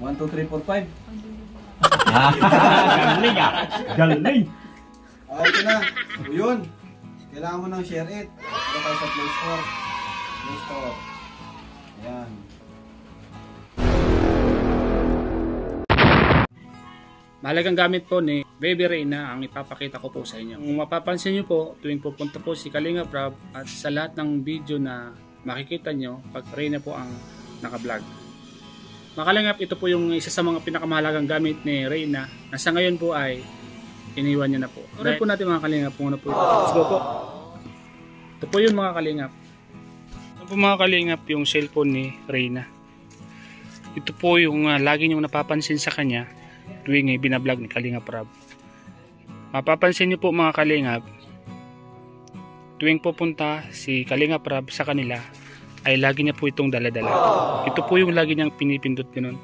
1, 2, 3, 4, 5. Galing ah. Galing. Okay, ito na. O yun. Kailangan mo ng share it. Ito tayo sa Play Store. Play Store. Ayan. Mahalagang gamit po ni Baby Reyna ang ipapakita ko po sa inyo. Kung mapapansin nyo po, tuwing pupunta po si Kalinga Prab at sa lahat ng video na makikita nyo, pag Reyna po ang nakablog. Makalingap, ito po yung isa sa mga pinakamahalagang gamit ni Reyna na sa ngayon po ay iniwan niya na po. Tuloy po natin mga kalingap kung ano po ito. Let's go po. Ito po yun mga kalingap. Ito po mga kalingap yung cellphone ni Reyna. Ito po yung uh, lagi niyong napapansin sa kanya tuwing ay binablog ni Kalingap Rab. Mapapansin niyo po mga Kalingap, tuwing pupunta si Kalingap Rab sa kanila, ay lagi niya po itong daladala. Ito po yung lagi niyang pinipindot ganun.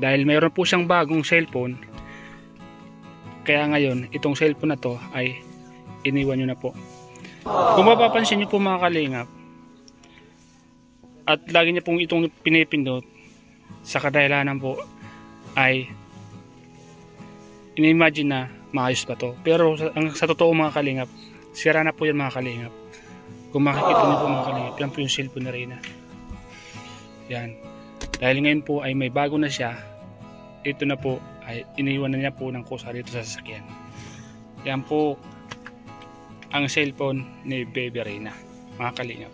Dahil mayroon po siyang bagong cellphone, kaya ngayon, itong cellphone na to ay iniwan niyo na po. Kung mapapansin niyo po mga Kalingap, at lagi niya pong itong pinipindot, sa kadahilanan po ay ini-imagine na maayos pa to. Pero ang, sa totoo mga kalingap, sira na po yan mga kalingap. Kung makikita niyo po mga kalingap, yan po yung cellphone na Reyna. Yan. Dahil ngayon po ay may bago na siya, ito na po ay iniwan na niya po ng kusa dito sa sasakyan. Yan po ang cellphone ni Baby Reyna, mga kalingap.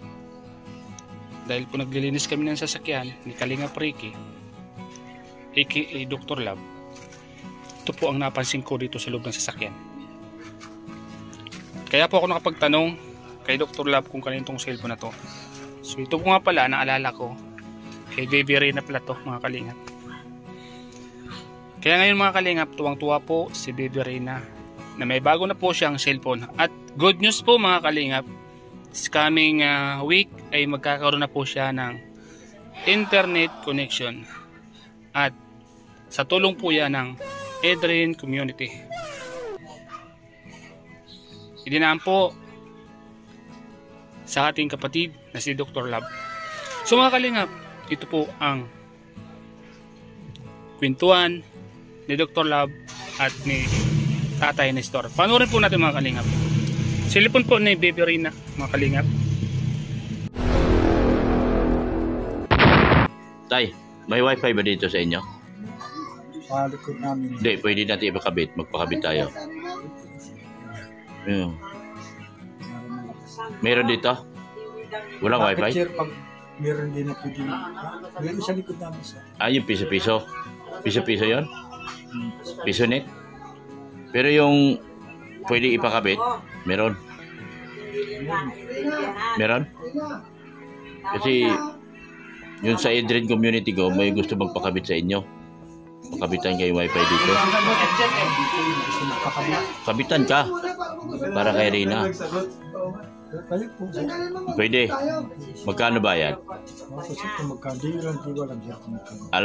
Dahil po naglilinis kami ng sasakyan ni Kalingap Ricky, aka Dr. Lab ito po ang napansin ko dito sa loob ng sasakyan kaya po ako nakapagtanong kay Dr. Lab kung kanino itong cellphone na to so ito po nga pala naalala ko kay Baby Ray na pala to mga kalingap kaya ngayon mga kalingap tuwang tuwa po si Baby Ray na na may bago na po siyang cellphone at good news po mga kalingap this coming uh, week ay magkakaroon na po siya ng internet connection at sa tulong po yan ng Edrin Community. Idinaan po sa ating kapatid na si Dr. Lab. So mga kalingap, ito po ang kwentuhan ni Dr. Lab at ni Tatay Nestor. Panoorin po natin mga kalingap. Silipon po ni Baby Rina, mga kalingap. Tay, may wifi ba dito sa inyo? Palikod namin. Hindi, pwede natin ipakabit. Magpakabit tayo. Ayun. Meron dito? Walang Bakit, wifi? sir, pag meron din na pwede. Meron sa likod namin sa Ah, yung piso-piso. Piso-piso yon? Piso net? Pero yung pwede ipakabit, meron. Meron? Kasi yun sa Edrin community ko, may gusto magpakabit sa inyo. Pakabitan kayo wifi dito. Kabitan ka. Para kay Rina. Balik po. Pwede. Magkano ba yan? Sir, kung magkandi lang, siya magkano. Al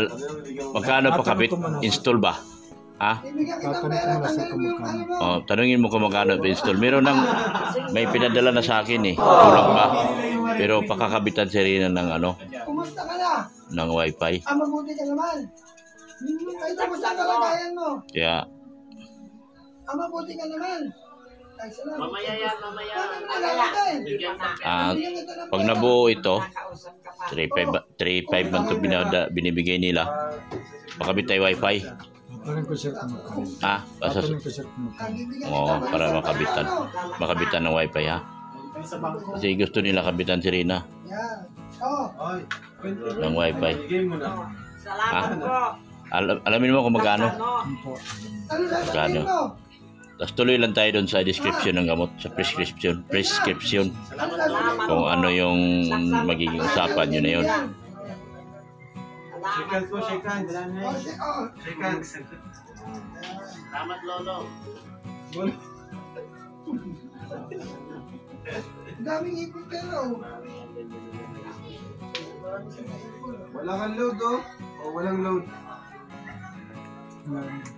magkano pakabit? Install ba? Ha? Tatanong ko muna sir kung. Oh, tanungin mo kung magkano pa-install. Meron ng may pinadala na sa akin eh. Kulang pa. Pero pakakabitan si Rina ng ano, Kumusta ka na? ng wifi. Ah, mabuti ka naman. Ay, kumusta ka lagayan mo? Kaya Ah, mabuti ka naman. Mamaya yan, mamaya. Natin. ah, pag nabuo ito, 3.5 man ito binada, binibigay nila. Pakabit tayo wifi. Ha? Basta, Oo, ng para makabitan. Makabitan ng wifi ha. Kasi gusto nila kabitan si Rina Yan. Oh, ng wifi. Salamat po. Al alamin mo kung magkano. Ano po? ano Magkano? Tapos tuloy lang tayo doon sa description ng gamot, sa prescription. Prescription. Kung ano yung magiging usapan, yun na yun. Shake hands po, shake hands. Oh, si- oh. Shake hands. Salamat, Lolo. Ang daming ipon pero. Wala kang load oh. O walang load.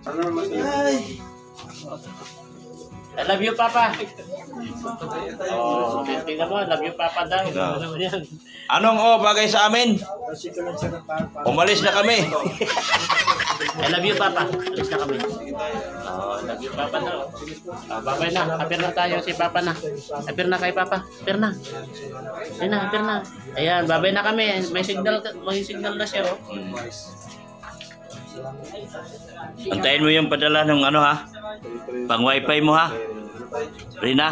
Ano mas Ay, I love you, Papa. Oh, tingnan mo, love you, Papa daw. Ano yan? Anong oh bagay sa amin? Umalis na kami. I love you, Papa. Alis na kami. Oh, I love you, Papa daw. Oh, babay na. Apir na tayo si Papa na. Apir na kay Papa. Apir na. Ayun na, apir na. Ayan, babay na kami. May signal, may signal na siya, oh. Antayin mo yung padala ng ano ha? Pang wifi mo ha? Rina.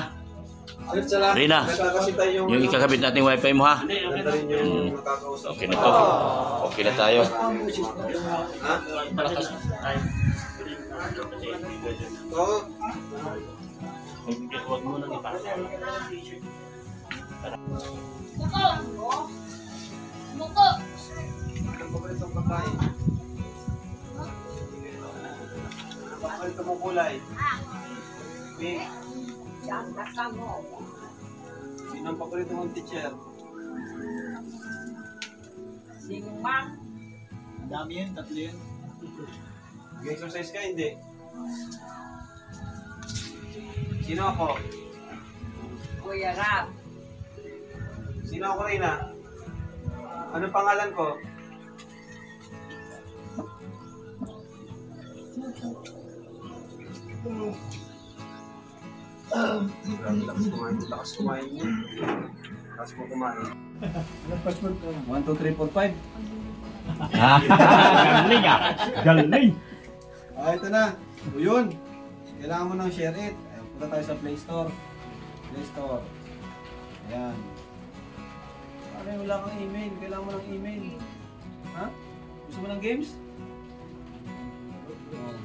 Rina. Yung... ikakabit nating wifi mo ha? Hmm. Okay na to. Okay na tayo. Nang ipakita. Muko! Ang paborito mong kulay. Pink. Sino ang paborito mong teacher? Ang dami yun, tatlo yun. Nag-exercise ka, hindi? Sino ako? Kuya Rap. Sino ako, Reyna? Anong pangalan ko? Lakas kumain, lakas kumain mo. Lakas mo kumain. Anong password ko? 1, 2, 3, 4, 5. Galing ah. Galing. Ah, ito na. O yun. Kailangan mo ng share it. Ayan, punta tayo sa Play Store. Play Store. Ayan. Pare, wala kang email. Kailangan mo ng email. Ha? Gusto mo ng games? Oh.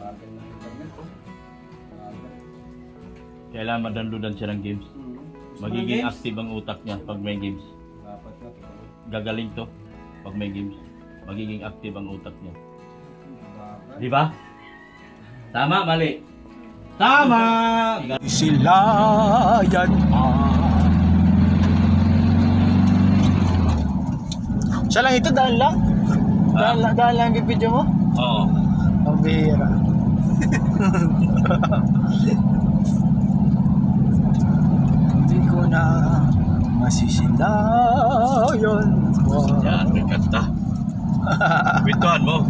Bagal ng internet. Oh. Kailangan madownloadan siya ng games. Hmm. Ng Magiging games? active ang utak niya pag may games. Dapat na. Gagaling to pag may games. Magiging active ang utak niya. Di ba? Tama, mali. Tama! Sila yan Siya lang ito, daan lang? Daan, lang- daan lang yung video mo? Oo. Ang bihira. Ko na masisilayan Yan, may kanta. Kwintuhan mo.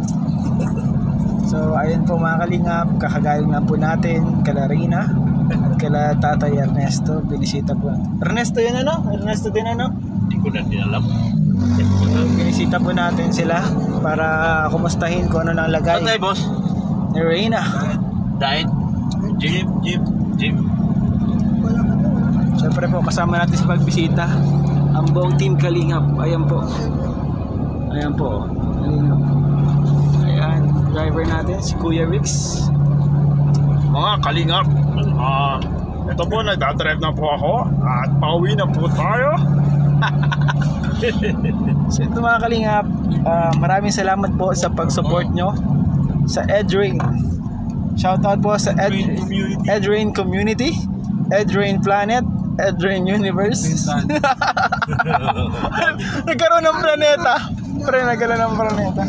So ayun po mga kalingap, kakagaling lang po natin kala Rina at kala Tatay Ernesto, binisita po. Ernesto yun ano? Ernesto din ano? Hindi ko na din alam. Binisita po natin sila para kumustahin kung ano nang lagay tayo, boss? ni Reyna. Diet? Jeep, jeep, jeep. Siyempre po kasama natin sa pagbisita ang buong team Kalingap. Ayan po. Ayan po. Kalingap. Ayan, driver natin si Kuya Rix. Mga kalingap, ah, ito po, nagdadrive na po ako at pauwi na po tayo. So ito mga kalingap, ah, maraming salamat po sa pag-support nyo sa Edrain. Shoutout po sa Ed, Edrain Community, Edrain Planet, Edrain Universe. nagkaroon ng planeta. Pre, nagkaroon ng planeta.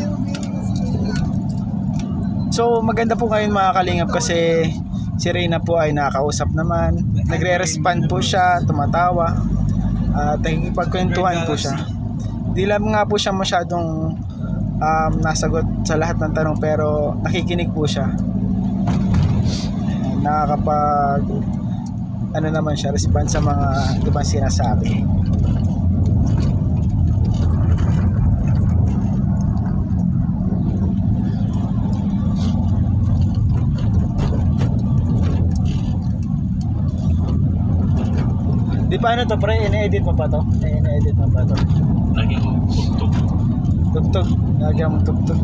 So maganda po ngayon mga kalingap kasi si Reyna po ay nakakausap naman. Nagre-respond po siya, tumatawa. At nakikipagkwentuhan po siya. Di lang nga po siya masyadong um, nasagot sa lahat ng tanong pero nakikinig po siya. Nakakapag ano naman siya, respond sa mga ibang sinasabi. Di pa ano to pre, ine-edit mo pa to? Ine-edit mo pa to? Lagi ko tugtog. Tugtog, lagyan mo tugtog.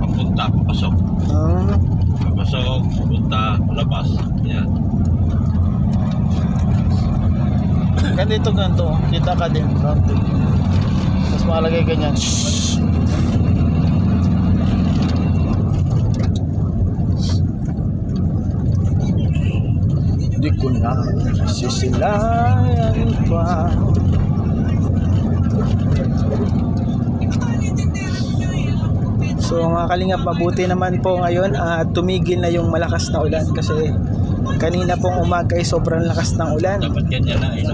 Papunta, papasok. Ah, Papasok, papunta, labas. Yan. Ganito ganito, kita ka din. Ganito. Tapos makalagay ganyan. Shhh. Di ko na sisilayan pa So mga kalingap, mabuti naman po ngayon at tumigil na yung malakas na ulan kasi kanina pong umaga ay sobrang lakas ng ulan. Dapat ganyan na eh.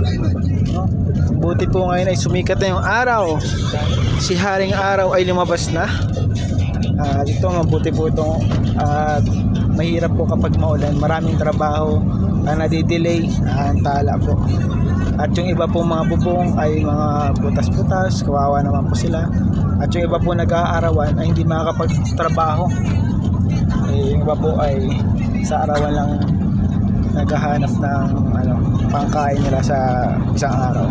No? Buti po ngayon ay sumikat na yung araw. Si Haring Araw ay lumabas na. At ito mabuti po itong at mahirap po kapag maulan. Maraming trabaho ang nadidelay. Ang tala po. At yung iba pong mga bubong ay mga butas-butas. Kawawa naman po sila. At yung iba po nag-aarawan ay hindi makakapagtrabaho. Eh, yung iba po ay sa arawan lang naghahanap ng ano, pangkain nila sa isang araw.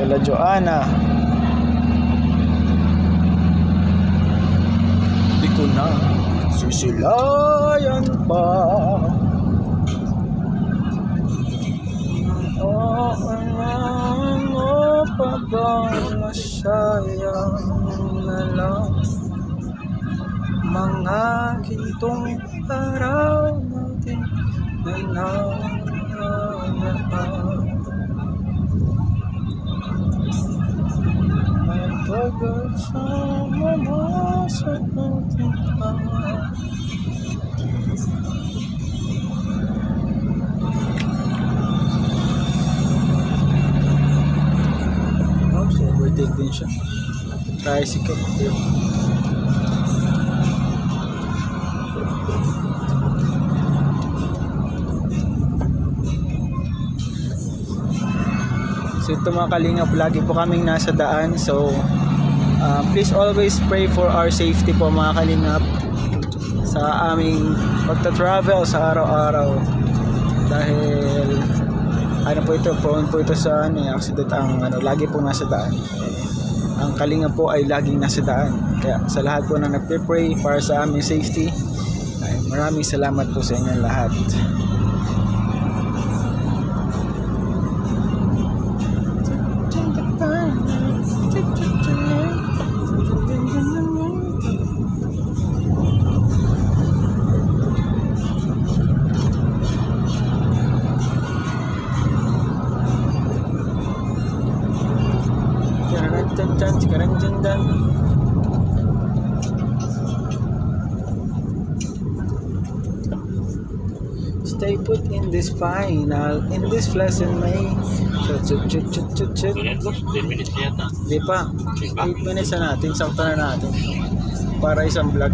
Kala Joanna. Di ko na sisilayan pa. Oo ano pa bang masayang na lang mga gintong araw din siya. Tricycle. So ito mga kalingap, lagi po kaming nasa daan. So uh, please always pray for our safety po mga kalingap sa aming pagta-travel sa araw-araw. Dahil ano po ito, prone po ito sa ano, yung accident ang ano, lagi po nasa daan. Ang kalinga po ay laging nasa daan. Kaya sa lahat po na nagpe-pray para sa aming safety, ay maraming salamat po sa inyong lahat. Stay put in this final, in this pleasant May. Chut, chut, chut, chut, chut, chut. Ganyan boss, 10 minutes yata. Di pa. 8 minutes na natin, sakto na natin. Para isang vlog.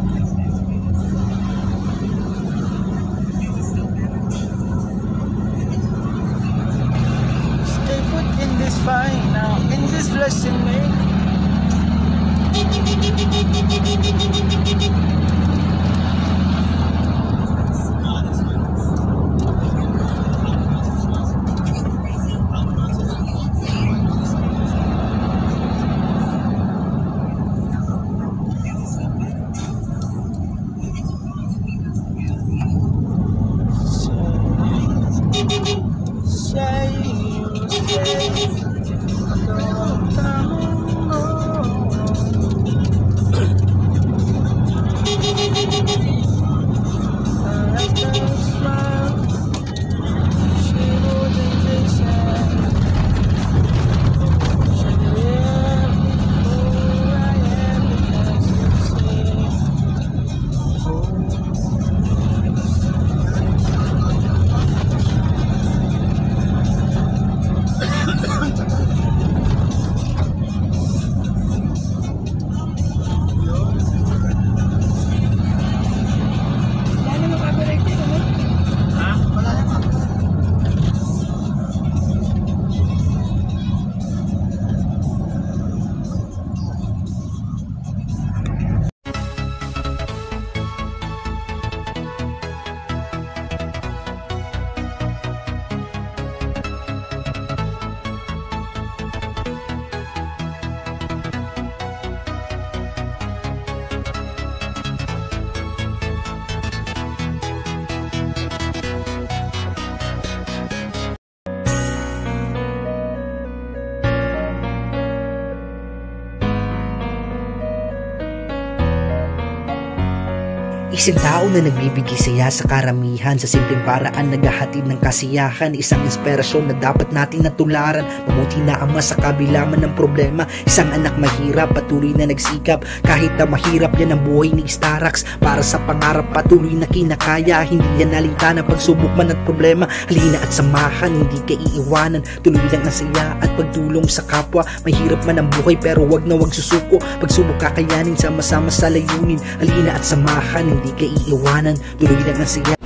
Isang tao na nagbibigay saya sa karamihan Sa simpleng paraan naghahatid ng kasiyahan Isang inspirasyon na dapat natin natularan. Mamuti na ama sa kabila man ng problema Isang anak mahirap, patuloy na nagsikap. Kahit na mahirap yan ang buhay ni Starax Para sa pangarap patuloy na kinakaya. Hindi yan nalita na pagsubok man at problema. Halina at samahan, hindi ka iiwanan. Tuloy lang ang saya at pagtulong sa kapwa. Mahirap man ang buhay pero wag na wag susuko. Pagsubok kakayanin sama-sama sa layunin. Halina at samahan, hindi ka iiwanan ang saya